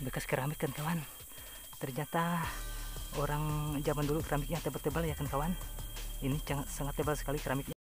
bekas keramik kan kawan ternyata orang zaman dulu keramiknya tebal-tebal ya kan kawan ini sangat, tebal sekali keramiknya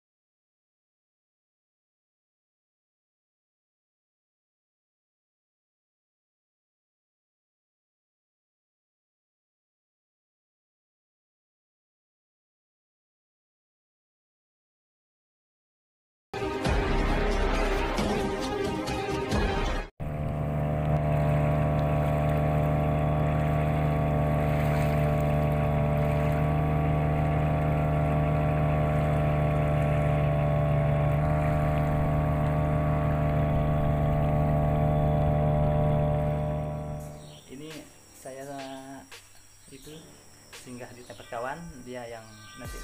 yang nanti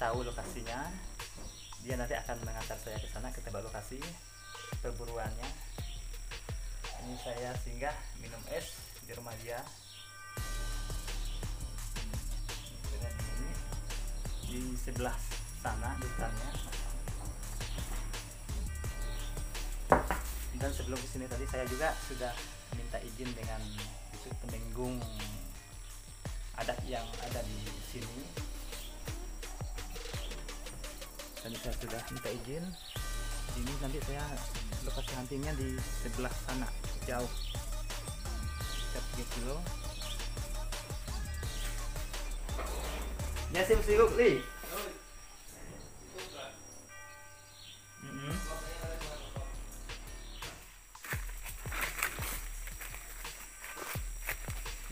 tahu lokasinya dia nanti akan mengantar saya ke sana ke tempat lokasi perburuannya. Ini saya singgah minum es di rumah dia. Ini di sebelah sana hutannya dan sebelum ke sini tadi saya juga sudah minta izin dengan itu penenggung adat yang ada di sini. Dan saya sudah minta izin. Ini nanti saya lokasi huntingnya di sebelah sana jauh. Sekitar 3 kilo ya sih sibuk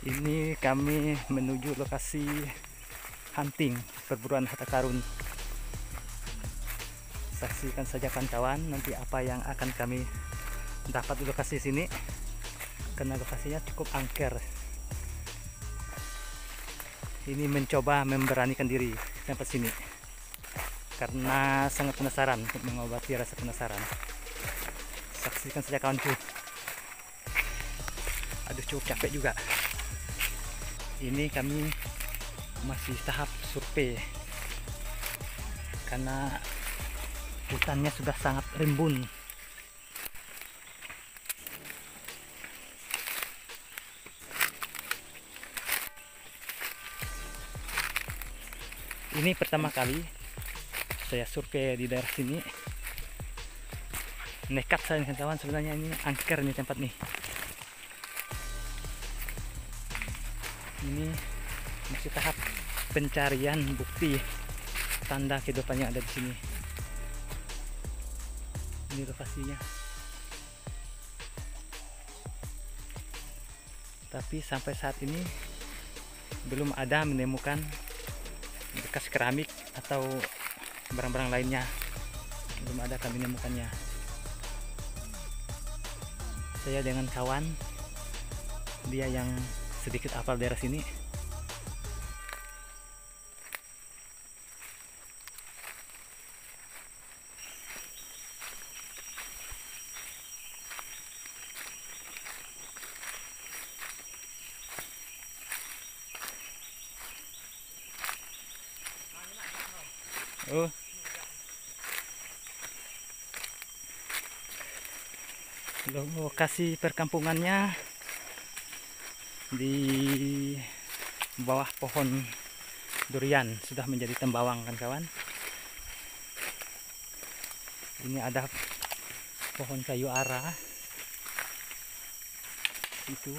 ini kami menuju lokasi hunting perburuan harta karun. Saksikan saja kawan-kawan nanti apa yang akan kami dapat di lokasi sini karena lokasinya cukup angker. Ini mencoba memberanikan diri di tempat sini karena sangat penasaran untuk mengobati rasa penasaran. Saksikan saja kawanku aduh cukup capek juga ini kami masih tahap survei. Karena hutannya sudah sangat rimbun. Ini pertama kali saya survei di daerah sini. Nekat saya kawan. Sebenarnya ini angker nih tempat nih ini masih tahap pencarian bukti tanda kehidupannya ada di sini. Ini lokasinya. Tapi sampai saat ini belum ada menemukan bekas keramik atau barang-barang lainnya. Belum ada kami menemukannya saya dengan kawan dia yang sedikit apal daerah sini Oh. Lokasi perkampungannya di bawah pohon durian. Sudah menjadi tembawang kan kawan? Ini ada pohon kayu ara. Itu.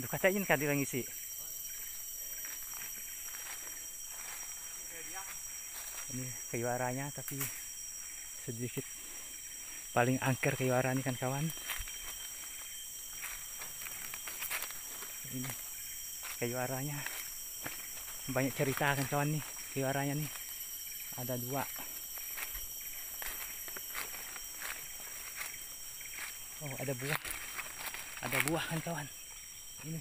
Duh kacain kan dilang isi ini kayu aranya tapi sedikit paling angker kayu ara ini kan kawan ini kayu aranya. Banyak cerita kan kawan nih kayu aranya nih. Ada dua. Oh ada buah. Ada buah kan kawan? Ini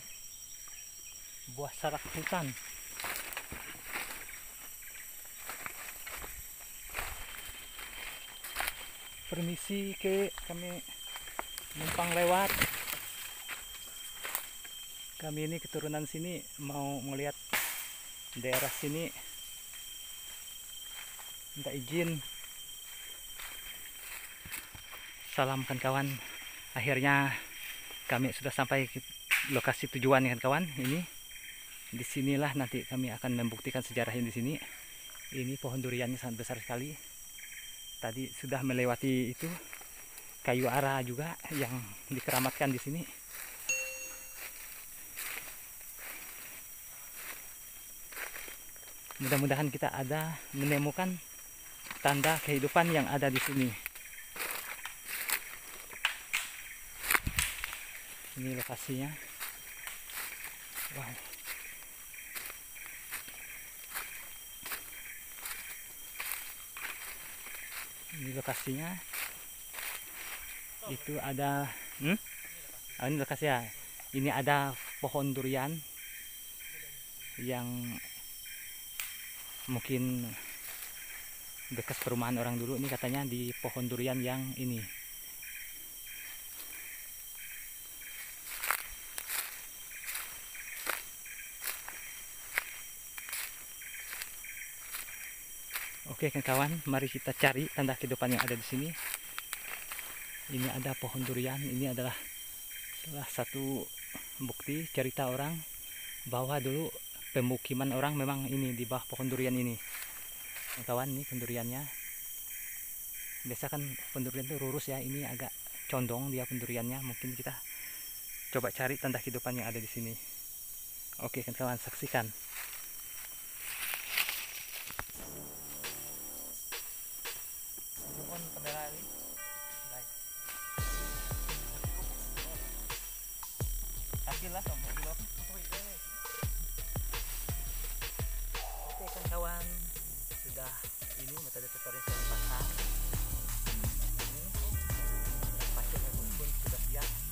buah sarak hutan. Permisi ke kami numpang lewat kami ini keturunan sini mau melihat daerah sini. Minta izin. Salamkan kawan akhirnya kami sudah sampai ke lokasi tujuan ya kawan ini di sinilah nanti kami akan membuktikan sejarahnya di sini. Ini pohon duriannya sangat besar sekali. Tadi sudah melewati itu kayu ara juga yang dikeramatkan di sini mudah-mudahan kita ada menemukan tanda kehidupan yang ada di sini. Ini lokasinya. Wow. Ini lokasinya. Itu ada hmm? Ah, ini lokasi ya. Ini ada pohon durian yang mungkin bekas perumahan orang dulu ini katanya di pohon durian yang ini Oke kawan, mari kita cari tanda kehidupan yang ada di sini. Ini ada pohon durian, ini adalah salah satu bukti cerita orang bahwa dulu pemukiman orang memang ini di bawah pohon durian ini. Nah, kawan, ini penduriannya. Biasa kan pendurian itu lurus ya, ini agak condong dia penduriannya. Mungkin kita coba cari tanda kehidupan yang ada di sini. Oke kan kawan, saksikan. Oke kawan-kawan. Sudah ini metode tutorial saya pasang. Ini. Pasirnya pun sudah siap.